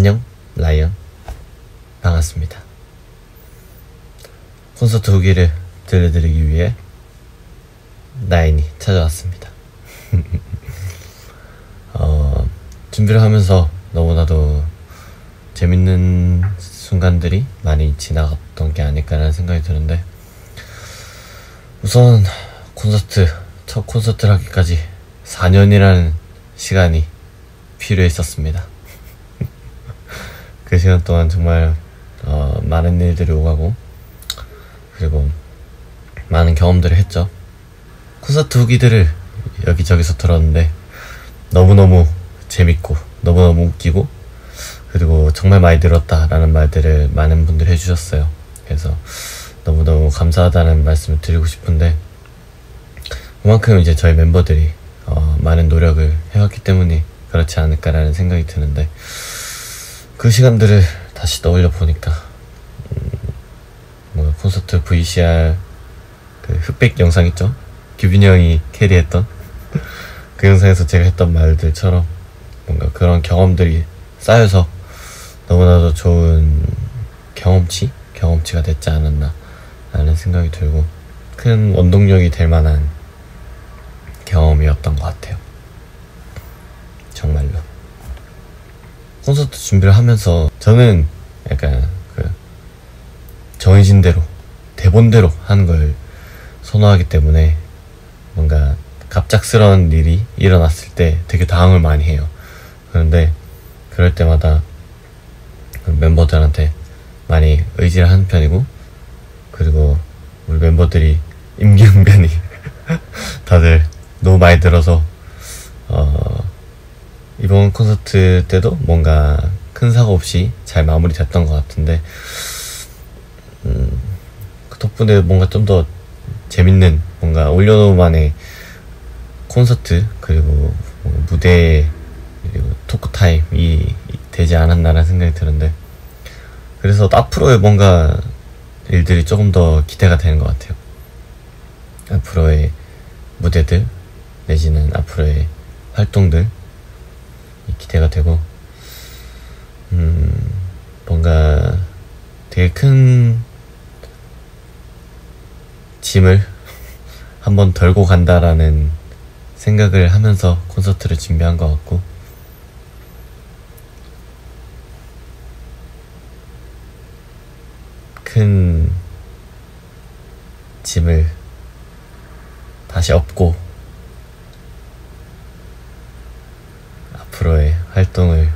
안녕, 라이언. 반갑습니다. 콘서트 후기를 들려드리기 위해 나인이 찾아왔습니다. 어, 준비를 하면서 너무나도 재밌는 순간들이 많이 지나갔던 게 아닐까라는 생각이 드는데 우선 콘서트 첫 콘서트를 하기까지 4년이라는 시간이 필요했었습니다. 그 시간 동안 정말 어, 많은 일들이 오가고 그리고 많은 경험들을 했죠. 콘서트 후기들을 여기저기서 들었는데 너무너무 재밌고 너무너무 웃기고 그리고 정말 많이 들었다라는 말들을 많은 분들이 해주셨어요. 그래서 너무너무 감사하다는 말씀을 드리고 싶은데 그만큼 이제 저희 멤버들이 어, 많은 노력을 해왔기 때문에 그렇지 않을까라는 생각이 드는데 그 시간들을 다시 떠올려 보니까 음, 뭐 콘서트 VCR 그 흑백 영상 있죠? 규빈이 형이 캐리했던 그 영상에서 제가 했던 말들처럼 뭔가 그런 경험들이 쌓여서 너무나도 좋은 경험치? 경험치가 됐지 않았나 라는 생각이 들고 큰 원동력이 될 만한 경험이었던 것 같아요. 정말로. 콘서트 준비를 하면서 저는 약간 그 정해진 대로 대본대로 하는 걸 선호하기 때문에 뭔가 갑작스러운 일이 일어났을 때 되게 당황을 많이 해요. 그런데 그럴 때마다 멤버들한테 많이 의지를 하는 편이고 그리고 우리 멤버들이 임기응변이 다들 너무 많이 들어서 어 이번 콘서트 때도 뭔가 큰 사고 없이 잘 마무리됐던 것 같은데 음, 그 덕분에 뭔가 좀 더 재밌는 뭔가 올려놓만의 콘서트 그리고 뭐 무대 그리고 토크 타임이 되지 않았나라는 생각이 드는데 그래서 앞으로의 뭔가 일들이 조금 더 기대가 되는 것 같아요. 앞으로의 무대들 내지는 앞으로의 활동들 기대가 되고 음 뭔가 되게 큰 짐을 한번 덜고 간다라는 생각을 하면서 콘서트를 준비한 것 같고. 큰 짐을 다시 업고 앞으로의 활동을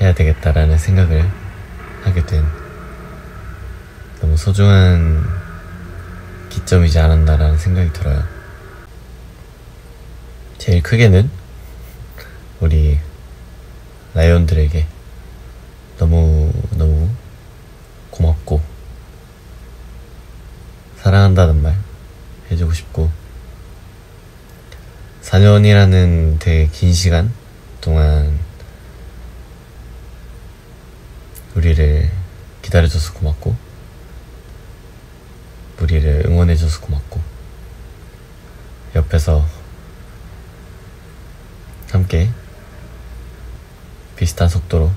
해야 되겠다라는 생각을 하게 된 너무 소중한 기점이지 않았나라는 생각이 들어요. 제일 크게는 우리 라이온들에게 너무 너무 고맙고 사랑한다는 말 해주고 싶고 4년이라는 되게 긴 시간 동안 우리를 기다려줘서 고맙고 우리를 응원해줘서 고맙고 옆에서 함께 비슷한 속도로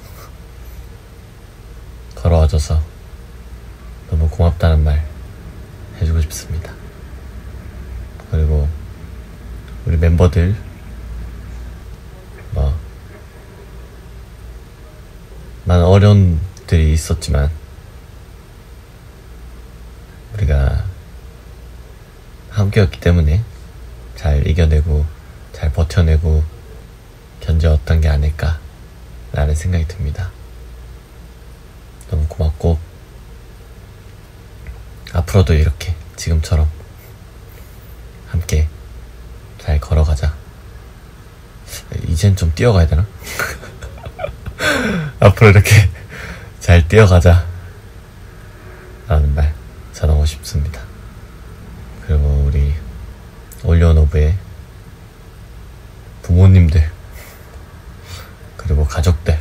걸어와줘서 너무 고맙다는 말 해주고 싶습니다. 그리고 우리 멤버들 뭐 많은 어려 움들이 있었지만 우리가 함께였기 때문에 잘 이겨내고 잘 버텨내고 견뎌왔던 게 아닐까라는 생각이 듭니다. 너무 고맙고 앞으로도 이렇게 지금처럼 함께 잘 걸어가자. 이젠 좀 뛰어가야 되나? 앞으로 이렇게 잘 뛰어가자. 라는 말 전하고 싶습니다. 그리고 우리 올리오노브의 부모님들, 그리고 가족들,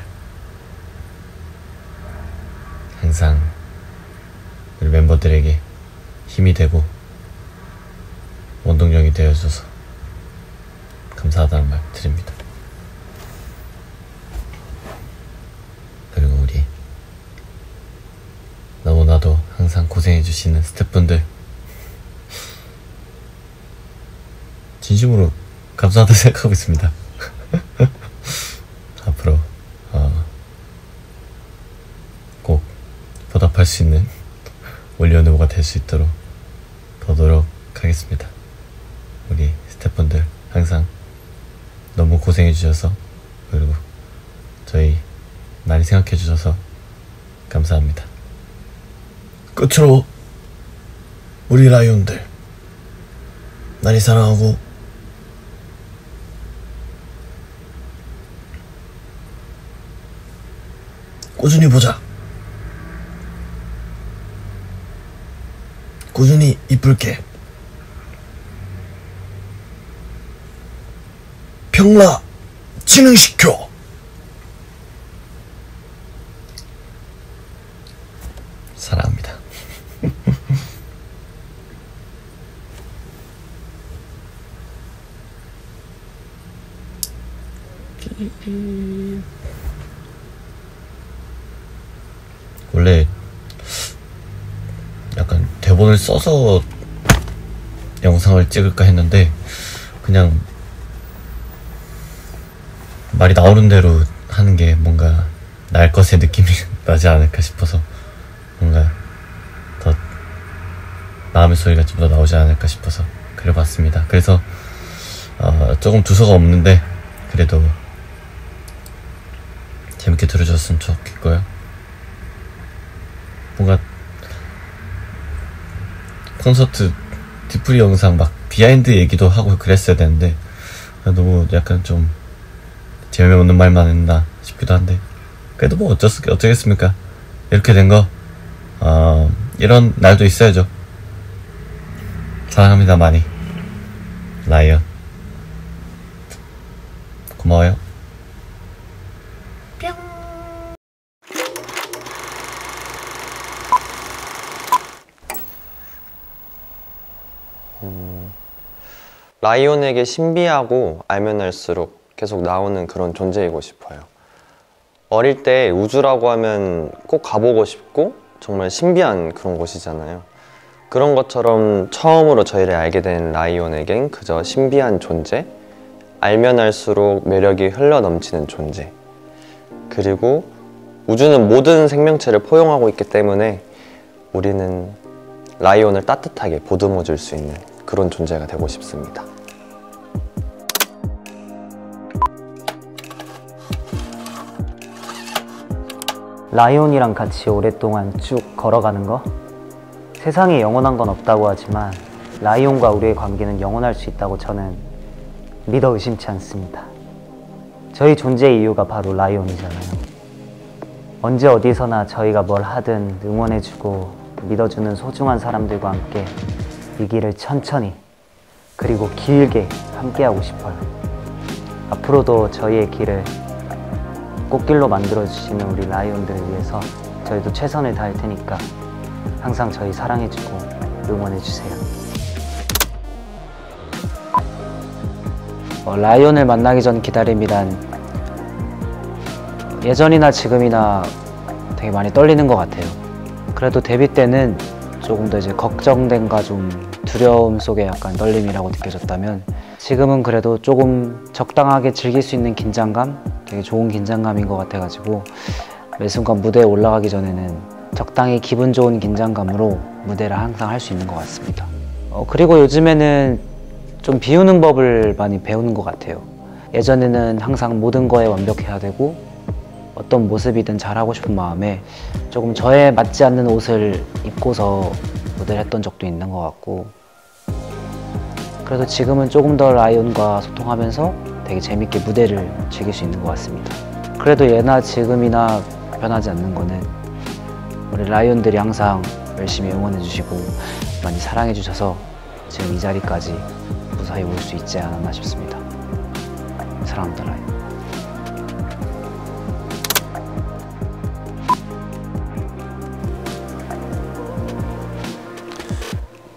항상 우리 멤버들에게 힘이 되고 원동력이 되어줘서 감사하다는 말 드립니다. 고생해주시는 스태프분들 진심으로 감사하다 생각하고 있습니다. 앞으로 어, 꼭 보답할 수 있는 올리언후보가 될 수 있도록 더 노력하겠습니다. 우리 스태프분들 항상 너무 고생해 주셔서 그리고 저희 많이 생각해 주셔서 감사합니다. 끝으로 우리 라이온들 많이 사랑하고 꾸준히 보자. 꾸준히 이쁠게. 평라 진흥시켜. 사랑합니다. 원래 약간 대본을 써서 영상을 찍을까 했는데 그냥 말이 나오는 대로 하는 게 뭔가 날 것의 느낌이 나지 않을까 싶어서 뭔가 더 마음의 소리가 좀 더 나오지 않을까 싶어서 그려봤습니다. 그래서 어, 조금 두서가 없는데 그래도 재밌게 들어줬으면 좋겠고요. 뭔가 콘서트 디프리 영상 막 behind 얘기도 하고 그랬어야 되는데 너무 약간 좀 재미없는 말만 했나 싶기도 한데 그래도 뭐 어쩌, 어쩌겠습니까? 이렇게 된거 어, 이런 날도 있어야죠. 사랑합니다 많이. 라이언. 고마워요 라이온에게 신비하고 알면 알수록 계속 나오는 그런 존재이고 싶어요. 어릴 때 우주라고 하면 꼭 가보고 싶고 정말 신비한 그런 곳이잖아요. 그런 것처럼 처음으로 저희를 알게 된 라이온에겐 그저 신비한 존재, 알면 알수록 매력이 흘러 넘치는 존재. 그리고 우주는 모든 생명체를 포용하고 있기 때문에 우리는 라이온을 따뜻하게 보듬어 줄 수 있는 그런 존재가 되고 싶습니다. 라이온이랑 같이 오랫동안 쭉 걸어가는 거? 세상에 영원한 건 없다고 하지만 라이온과 우리의 관계는 영원할 수 있다고 저는 믿어 의심치 않습니다. 저희 존재의 이유가 바로 라이온이잖아요. 언제 어디서나 저희가 뭘 하든 응원해주고 믿어주는 소중한 사람들과 함께 이 길을 천천히 그리고 길게 함께하고 싶어요. 앞으로도 저희의 길을 꽃길로 만들어주시는 우리 라이온들을 위해서 저희도 최선을 다할 테니까 항상 저희 사랑해주고 응원해주세요. 어, 라이온을 만나기 전 기다림이란 예전이나 지금이나 되게 많이 떨리는 것 같아요. 그래도 데뷔 때는 조금 더 이제 걱정됨과 좀 두려움 속에 약간 떨림이라고 느껴졌다면 지금은 그래도 조금 적당하게 즐길 수 있는 긴장감? 되게 좋은 긴장감인 것 같아가지고 매 순간 무대에 올라가기 전에는 적당히 기분 좋은 긴장감으로 무대를 항상 할 수 있는 것 같습니다. 어, 그리고 요즘에는 좀 비우는 법을 많이 배우는 것 같아요. 예전에는 항상 모든 거에 완벽해야 되고 어떤 모습이든 잘하고 싶은 마음에 조금 저에 맞지 않는 옷을 입고서 무대를 했던 적도 있는 것 같고 그래도 지금은 조금 더 라이온과 소통하면서 되게 재밌게 무대를 즐길 수 있는 것 같습니다. 그래도 예나 지금이나 변하지 않는 거는 우리 라이온들이 항상 열심히 응원해 주시고 많이 사랑해 주셔서 지금 이 자리까지 무사히 올 수 있지 않았나 싶습니다. 사랑합니다, 라이온.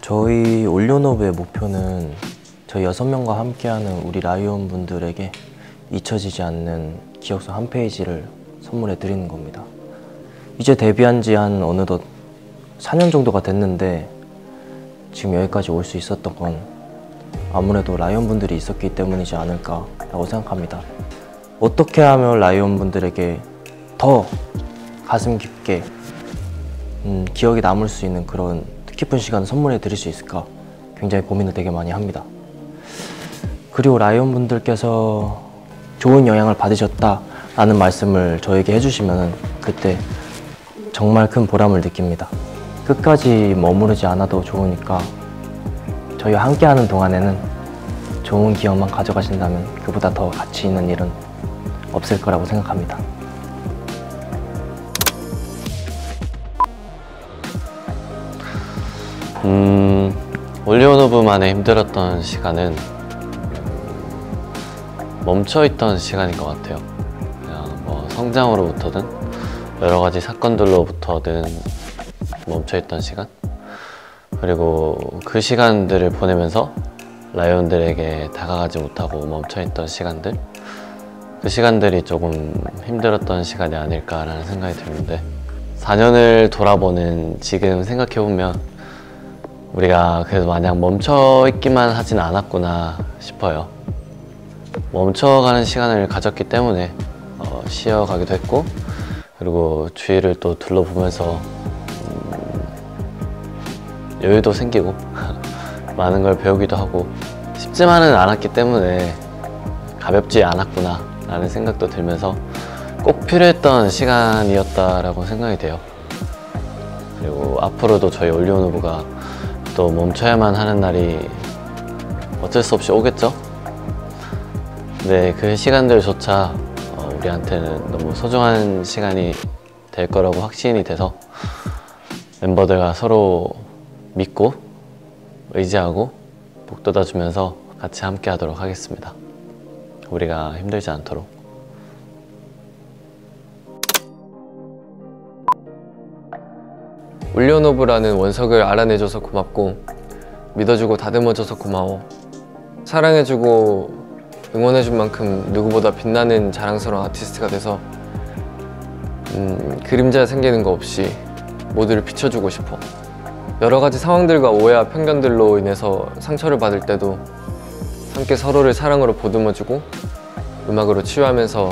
저희 올리온업의 목표는 저희 여섯 명과 함께하는 우리 라이온 분들에게 잊혀지지 않는 기억서 한 페이지를 선물해 드리는 겁니다. 이제 데뷔한 지 한 어느덧 4년 정도가 됐는데 지금 여기까지 올 수 있었던 건 아무래도 라이온 분들이 있었기 때문이지 않을까라고 생각합니다. 어떻게 하면 라이온 분들에게 더 가슴 깊게 음, 기억에 남을 수 있는 그런 뜻깊은 시간을 선물해 드릴 수 있을까 굉장히 고민을 되게 많이 합니다. 그리고 라이온 분들께서 좋은 영향을 받으셨다라는 말씀을 저에게 해주시면 그때 정말 큰 보람을 느낍니다. 끝까지 머무르지 않아도 좋으니까 저희와 함께하는 동안에는 좋은 기억만 가져가신다면 그보다 더 가치 있는 일은 없을 거라고 생각합니다. 음, 올리오노브만의 힘들었던 시간은 멈춰있던 시간인 것 같아요. 그냥 뭐 성장으로부터든 여러 가지 사건들로부터든 멈춰있던 시간. 그리고 그 시간들을 보내면서 라이온들에게 다가가지 못하고 멈춰있던 시간들. 그 시간들이 조금 힘들었던 시간이 아닐까라는 생각이 드는데 4년을 돌아보는 지금 생각해보면 우리가 그래도 마냥 멈춰 있기만 하진 않았구나 싶어요. 멈춰가는 시간을 가졌기 때문에 어, 쉬어가기도 했고 그리고 주위를 또 둘러보면서 음, 여유도 생기고 많은 걸 배우기도 하고 쉽지만은 않았기 때문에 가볍지 않았구나 라는 생각도 들면서 꼭 필요했던 시간이었다라고 생각이 돼요. 그리고 앞으로도 저희 올리온 오브가 또 멈춰야만 하는 날이 어쩔 수 없이 오겠죠? 근데 그 시간들조차 어, 우리한테는 너무 소중한 시간이 될 거라고 확신이 돼서 멤버들과 서로 믿고 의지하고 복돋아주면서 같이 함께 하도록 하겠습니다. 우리가 힘들지 않도록. 올리오노브라는 원석을 알아내줘서 고맙고 믿어주고 다듬어줘서 고마워. 사랑해주고 응원해준 만큼 누구보다 빛나는 자랑스러운 아티스트가 돼서 음, 그림자 생기는 거 없이 모두를 비춰주고 싶어. 여러 가지 상황들과 오해와 편견들로 인해서 상처를 받을 때도 함께 서로를 사랑으로 보듬어주고 음악으로 치유하면서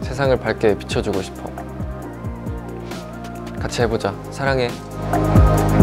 세상을 밝게 비춰주고 싶어. 같이 해보자. 사랑해 Bye.